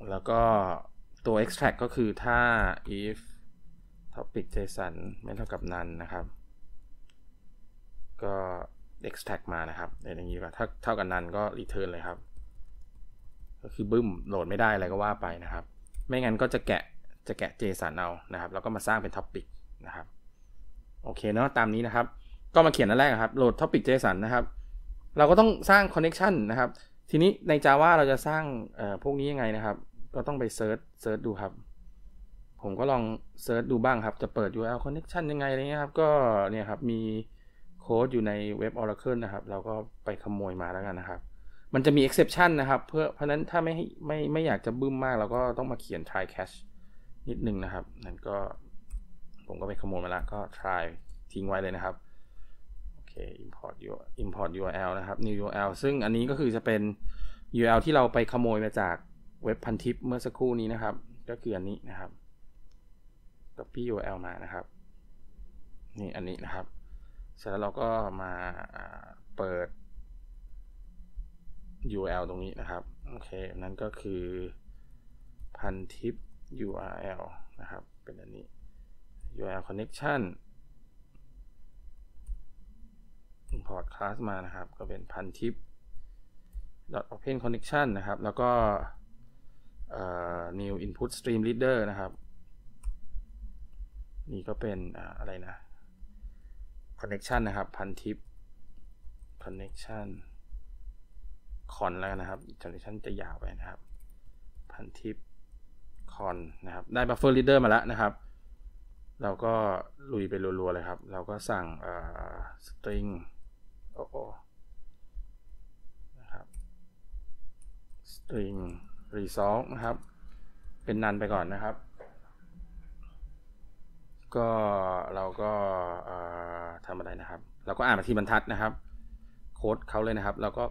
แล้วก็ตัว extract ก็คือถ้า if topic json ไม่เท่ากับ none นะครับ ก็ extract มานะครับในอย่างนี้ก็ถ้าเท่ากับ none ก็ return เลยครับ ก็คือบึ้มโหลดไม่ได้อะไรก็ว่าไปนะครับ ไม่งั้นก็จะแกะจะแกะ json เอานะครับ แล้วก็มาสร้างเป็น topic นะครับ โอเคเนาะตามนี้นะครับ ก็มาเขียนอันแรกครับโหลด topic JSON นะครับ เราก็ต้องสร้าง connection นะครับ ทีนี้ใน Java เราจะสร้างพวกนี้ยังไงนะครับ ก็ต้องไป search search ดูครับ ผมก็ลอง search ดูบ้างครับ จะเปิด URL connection ยังไงอะไรเงี้ยครับก็เนี่ยครับมีโค้ดอยู่ในเว็บ Oracle นะครับ เราก็ไปขโมยมาแล้วกันนะครับ มันจะมี exception นะครับ เพื่อเพราะนั้นถ้าไม่ไม่ไม่อยากจะบึ้มมาก เราก็ต้องมาเขียน try catch นิดนึงนะครับนั่นก็ผมก็ไปขโมยมาแล้วก็ try ทิ้งไว้เลยนะครับโอเค import URL import URL นะครับ new URL ซึ่งอันนี้ก็คือจะเป็น URL ที่เราไปขโมยมาจาก เว็บพันทิปเมื่อสักครู่นี้นะครับ ก็คืออันนี้นะครับ copy URL มานะครับ นี่อันนี้นะครับ เสร็จแล้วเราก็มาเปิด URL ตรงนี้นะครับ โอเค นั่นก็คือพันทิป URL นะครับ เป็นอันนี้ URL connection import class มานะครับ ก็เป็นพันทิป open connection นะครับ แล้วก็ new input stream reader นะครับ นี่ก็เป็นอะไรนะ connection นะครับ พันทิป connection คอนแล้วนะครับ connection จะยาวไปนะครับ พันทิปคอนนะครับ ได้ buffer reader มาแล้วนะครับ เราก็ลุยไปรัวๆเลยครับ เราก็สั่ง string โอ้โนะครับ string resolve นะครับ เป็นนันไปก่อนนะครับ ก็เราก็ทำอะไรนะครับ เราก็อ่านมาที่บรรทัดนะครับ โค้ดเขาเลยนะครับเราก็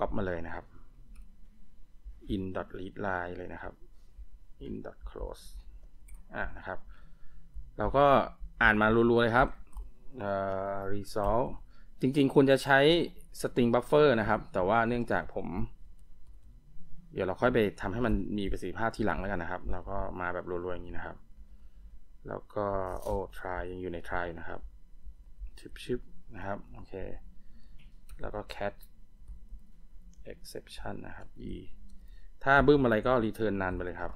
ก๊อปมาเลยนะครับ in read line เลยนะครับ in close อ่านะครับ เราก็อ่านมารัวๆเลยครับ resolve จริงๆควรจะใช้ string buffer นะครับ แต่ว่าเนื่องจากผม เดี๋ยวเราค่อยไปทำให้มันมีประสิทธิภาพทีหลังแล้วกันนะครับ เราก็มาแบบรัวๆอย่างนี้นะครับ แล้วก็โอ้ try ยังอยู่ใน try นะครับชิปชิปนะครับ โอเค แล้วก็ cat exception นะครับ e ถ้าบึ้มอะไรก็ return นานไปเลยครับ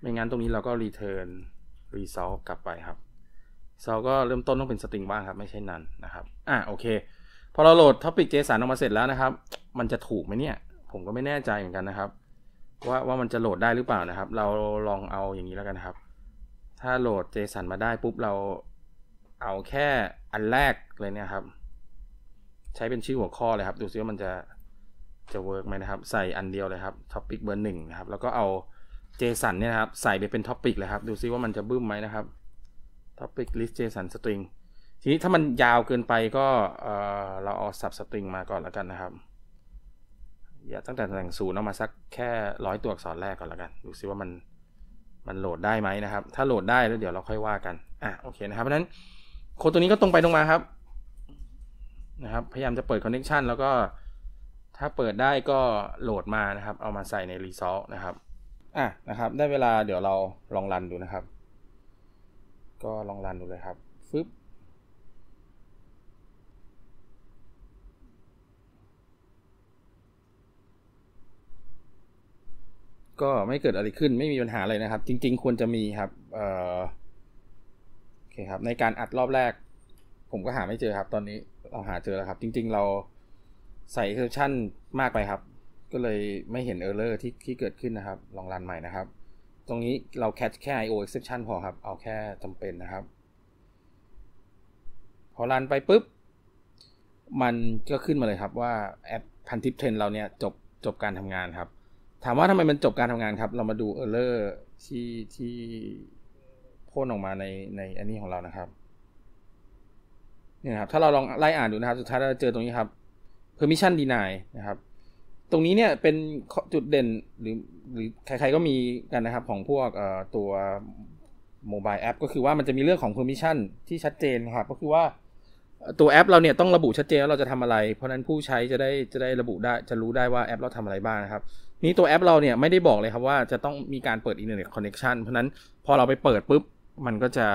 ไม่งั้นตรงนี้เราก็ return resolve กลับไปครับเราก็เริ่มต้นต้องเป็นสตริงบ้างครับ ไม่ใช่นันนะครับ อะโอเค พอเราโหลด topic JSON ออกมาเสร็จแล้วนะครับ มันจะถูกไหมเนี่ย ผมก็ไม่แน่ใจเหมือนกันนะครับ ว่าว่ามันจะโหลดได้หรือเปล่านะครับ เราลองเอาอย่างนี้แล้วกันครับ ถ้าโหลด JSON มาได้ปุ๊บเราเอาแค่อันแรกเลยเนี่ยครับ ใช้เป็นชื่อหัวข้อเลยครับ ดูซิว่ามันจะจะ work ไหมนะครับ ใส่อันเดียวเลยครับ topic เบอร์หนึ่งนะครับ แล้วก็เอา JSON เนี่ยครับ ใส่ไปเป็น topic เลยครับ ดูซิว่ามันจะบึ้มไหมนะครับ topic list JSON string ทีนี้ถ้ามันยาวเกินไปก็เราเอา sub string มาก่อนแล้วกันนะครับ อย่าตั้งแต่ตำแหน่งศูนย์เอามาสักแค่ร้อยตัวอักษรแรกก่อนแล้วกัน ดูซิว่ามันมันโหลดได้ไหมนะครับ ถ้าโหลดได้แล้วเดี๋ยวเราค่อยว่ากัน อะโอเคนะครับ เพราะนั้นโค้ดตัวนี้ก็ตรงไปตรงมาครับนะครับ พยายามจะเปิด connection แล้วก็ถ้าเปิดได้ก็โหลดมานะครับ เอามาใส่ใน result นะครับ อะนะครับ ได้เวลาเดี๋ยวเราลองรันดูนะครับ ก็ลองรันดูเลยครับฟึบ ก็ไม่เกิดอะไรขึ้นไม่มีปัญหาเลยนะครับ จริง ๆ ควรจะมีครับเอ่อโอเคครับ ในการอัดรอบแรก ผมก็หาไม่เจอครับ ตอนนี้เราหาเจอแล้วครับ จริง ๆ เราใส่ exception มากไปครับ ก็เลยไม่เห็น error ที่ที่เกิดขึ้นนะครับ ลองรันใหม่นะครับ ตรงนี้เรา catch แค่ IO exception พอครับ เอาแค่จำเป็นนะครับ พอรันไปปุ๊บ มันก็ขึ้นมาเลยครับว่าแอปพันทิปเทรนเราเนี่ยจบจบการทำงานครับ ถามว่าทำไมมันจบการทำงานครับ เรามาดู error ที่ที่พ่นออกมาในในอันนี้ของเรานะครับเนี่ยครับ ถ้าเราลองไล่อ่านดูนะครับ สุดท้ายเราจะเจอตรงนี้ครับ permission deny นะครับ ตรงนี้เนี่ยเป็นจุดเด่นหรือหรือใครๆก็มีกันนะครับของพวกตัวโมบายแอปก็คือว่ามันจะมีเรื่องของ permission ที่ชัดเจนครับ ก็คือว่าตัวแอปเราเนี่ยต้องระบุชัดเจนว่าเราจะทำอะไร เพราะนั้นผู้ใช้จะได้จะได้ระบุได้จะรู้ได้ว่าแอปเราทำอะไรบ้างนะครับ นี่ตัวแอปเราเนี่ยไม่ได้บอกเลยครับว่าจะต้องมีการเปิด internet connection เพราะนั้นพอเราไปเปิดปุ๊บ มันก็จะ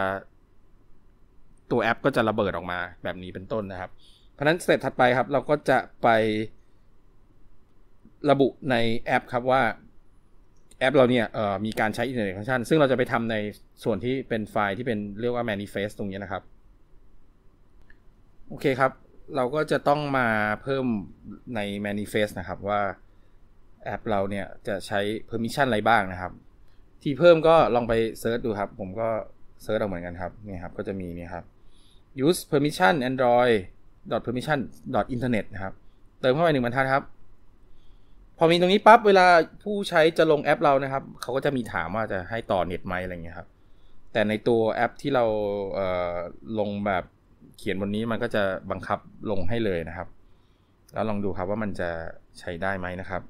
ตัวแอปก็จะระเบิดออกมาแบบนี้เป็นต้นนะครับ เพราะนั้น step ถัดไปครับ เราก็จะไประบุในแอปครับว่าแอปเราเนี่ยมีการใช้ Internet Connection ซึ่งเราจะไปทำในส่วนที่เป็นไฟล์ที่เป็นเรียกว่า manifest ตรงนี้นะครับ โอเคครับ เราก็จะต้องมาเพิ่มใน manifest นะครับว่า แอปเราเนี่ยจะใช้ permission อะไรบ้างนะครับ ที่เพิ่มก็ลองไป search ดูครับ ผมก็ search เอาเหมือนกันครับนี่ครับก็จะมีนี่ครับ use permission android permission internet นะครับ เติมเข้าไปหนึ่งบรรทัดครับ พอมีตรงนี้ปั๊บเวลาผู้ใช้จะลงแอปเรานะครับ เขาก็จะมีถามว่าจะให้ต่อเน็ตไหมอะไรเงี้ยครับ แต่ในตัวแอปที่เราเลงแบบเขียนบนนี้มันก็จะบังคับลงให้เลยนะครับ แล้วลองดูครับว่ามันจะใช้ได้ไหมนะครับ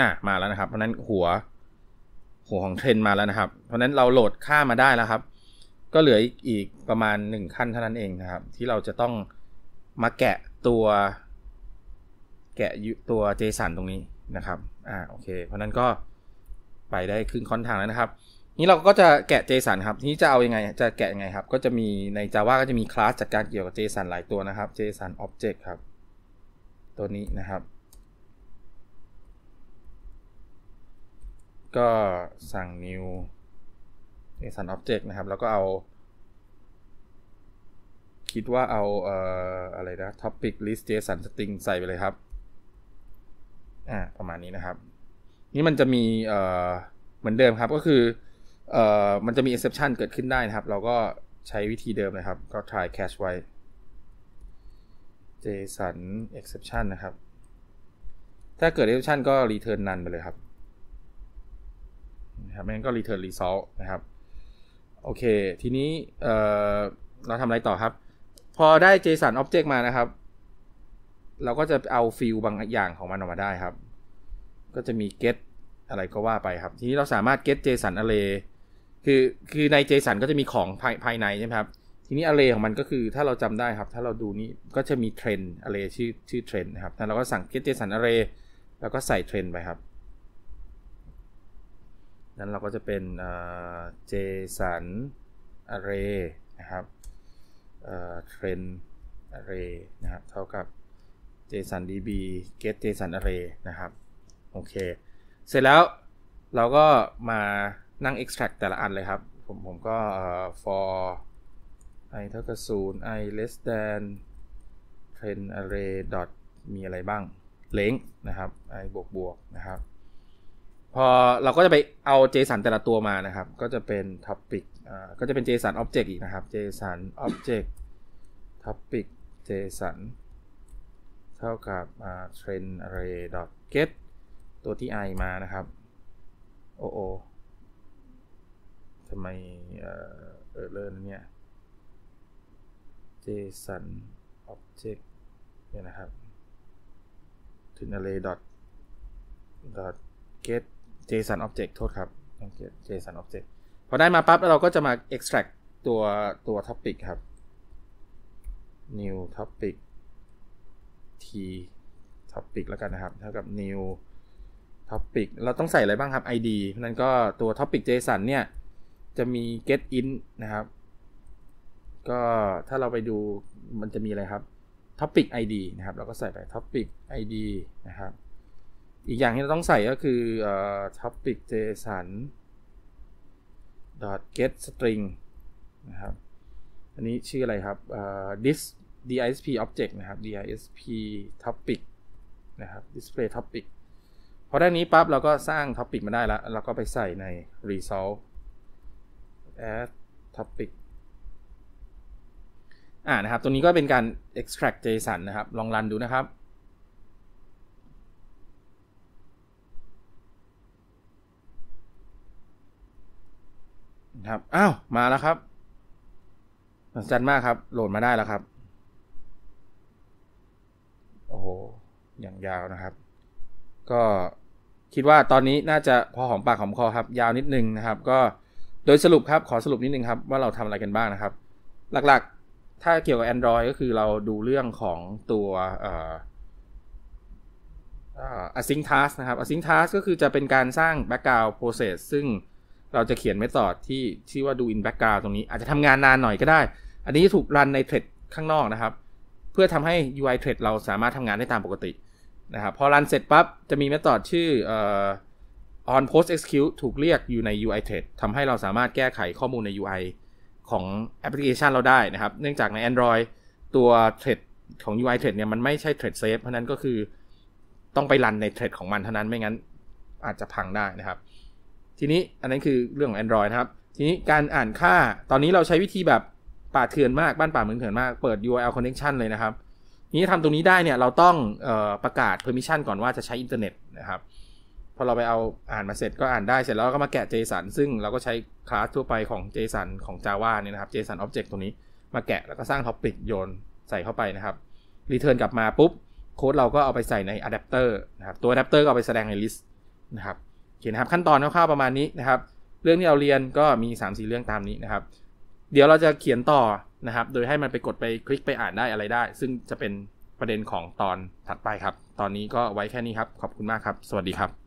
อะมาแล้วนะครับ เพราะนั้นหัว หัวของเทรนมาแล้วนะครับ เพราะนั้นเราโหลดค่ามาได้แล้วครับ ก็เหลืออีกประมาณหนึ่งขั้นเท่านั้นเองนะครับ ที่เราจะต้องมาแกะตัว แกะตัว JSON ตรงนี้นะครับอ่าโอเค เพราะนั้นก็ไปได้ครึ่งค่อนทางแล้วนะครับ นี้เราก็จะแกะ JSON ครับนี้จะเอาอยัางไง จะแกะยังไงครับ ก็จะมีใน Java ก็จะมีคลาสจัดการเกี่ยวกับ JSON หลายตัวนะครับ JSON Object ครับ ตัวนี้นะครับ ก็สั่ง new JSON Object นะครับ แล้วก็เอา คิดว่าเอาเอ่ออะไรนะ topic list JSON string ใส่ไปเลยครับ อ่า ประมาณนี้นะครับ นี่มันจะมีเอ่อเหมือนเดิมครับ ก็คือเอ่อมันจะมี exception เกิดขึ้นได้นะครับ เราก็ใช้วิธีเดิมเลยครับ ก็ try cache ไว้ json exception นะครับ ถ้าเกิด exception ก็ return none ไปเลยครับ นะครับไม่งั้นก็ return result นะครับ โอเค ทีนี้เอ่อเราทำอะไรต่อครับ พอได้ json object มานะครับ เราก็จะเอา field บางอย่างของมันออกมาได้ครับ ก็จะมี get อะไรก็ว่าไปครับ ทีนี้เราสามารถ get json array คือคือใน JSON ก็จะมีของภายภายในใช่ไหมครับ ทีนี้ array ของมันก็คือถ้าเราจำได้ครับ ถ้าเราดูนี้ก็จะมีเทรน array ชื่อชื่อ trends นะครับแล้วเราก็สั่ง get JSON array แล้วก็ใส่ trends ไปครับ นั้นเราก็จะเป็น JSON array นะครับเทรน array นะครับ เท่ากับ JSON DB get JSON array นะครับ โอเค เสร็จแล้วเราก็มานั่ง extract แต่ละอันเลยครับ ผมผมก็ for i เท่ากับศูนย์ i less than trend array dot มีอะไรบ้าง length นะครับ i บวกบวกนะครับ พอเราก็จะไปเอา JSON แต่ละตัวมานะครับ ก็จะเป็น topic อ่าก็จะเป็น JSON object อีกนะครับ JSON object topic JSON เท่ากับ trend array dot get ตัวที่ i มานะครับ โอโอทำไมเออเลอร์เนี่ย JSON object เนี่ยนะครับถึง array dot dot get JSON object โทษครับต้อง get JSON object พอได้มาปั๊บแล้วเราก็จะมา extract ตัวตัว topic ครับ new topic t topic แล้วกันนะครับ เท่ากับ new topic เราต้องใส่อะไรบ้างครับ id นั้นก็ตัว topic JSON เนี่ย จะมี get in นะครับ ก็ถ้าเราไปดูมันจะมีอะไรครับ topic id นะครับ เราก็ใส่ไป topic id นะครับ อีกอย่างที่เราต้องใส่ก็คือ topic json dot get string นะครับ อันนี้ชื่ออะไรครับ dis disp object นะครับ disp topic นะครับ display topic พอได้นี้ปั๊บเราก็สร้าง topic มาได้แล้ว เราก็ไปใส่ใน result add topic อ่านะครับ ตัวนี้ก็เป็นการ extract JSON นะครับ ลองรันดูนะครับ ครับ อ้าว มาแล้วครับสันมากครับ โหลดมาได้แล้วครับ โอ้โห อย่างยาวนะครับ ก็คิดว่าตอนนี้น่าจะพอหอมปากหอมคอครับ ยาวนิดนึงนะครับ ก็โดยสรุปครับ ขอสรุปนิดนึงครับ ว่าเราทำอะไรกันบ้างนะครับ หลักๆ ถ้าเกี่ยวกับ Android ก็คือเราดูเรื่องของตัว async task นะครับ async task ก็คือจะเป็นการสร้าง background process ซึ่ง เราจะเขียน method ที่ที่ว่า do in background ตรงนี้ อาจจะทำงานนานหน่อยก็ได้ อันนี้ถูกรันใน thread ข้างนอกนะครับ เพื่อทำให้ UI thread เราสามารถทำงานได้ตามปกตินะครับพอรันเสร็จปั๊บ จะมี method ชื่อ on post execute ถูกเรียกอยู่ใน UI thread ทำให้เราสามารถแก้ไขข้อมูลใน UI ของแอปพลิเคชันเราได้นะครับ เนื่องจากใน Android ตัวเทรดของ UI เทรดเนี่ยมันไม่ใช่เทรดเซฟเพราะนั้นก็คือต้องไปรันใน thread ของมันเท่านั้นไม่งั้นอาจจะพังได้นะครับ ทีนี้อันนั้นคือเรื่องของ Android นะครับ ทีนี้การอ่านค่าตอนนี้เราใช้วิธีแบบป่าเถื่อนมากบ้านป่าเมืองเถื่อนมากเปิด URL connection เลยนะครับนี้ทำตรงนี้ได้เนี่ยเราต้องออประกาศ permission ก่อนว่าจะใช้อินเทอร์เน็ตนะครับพอเราไปเอาอ่านมาเสร็จก็อ่านได้เสร็จแล้วก็มาแกะ JSON ซึ่งเราก็ใช้คลาสทั่วไปของ JSON ของ Java เนี่ยนะครับ JSON object ตรงนี้มาแกะแล้วก็สร้าง topic โยนใส่เข้าไปนะครับ return กลับมาปุ๊บ โค้ดเราก็เอาไปใส่ใน adapter นะครับตัว adapter ก็เอาไปแสดงใน list นะครับ นะครับขั้นตอนคร่าวๆประมาณนี้นะครับ เรื่องที่เราเรียนก็มี 3-4 เรื่องตามนี้นะครับ เดี๋ยวเราจะเขียนต่อนะครับ โดยให้มันไปกดไปคลิกไปอ่านได้อะไรได้ ซึ่งจะเป็นประเด็นของตอนถัดไปครับ ตอนนี้ก็ไว้แค่นี้ครับ ขอบคุณมากครับ สวัสดีครับ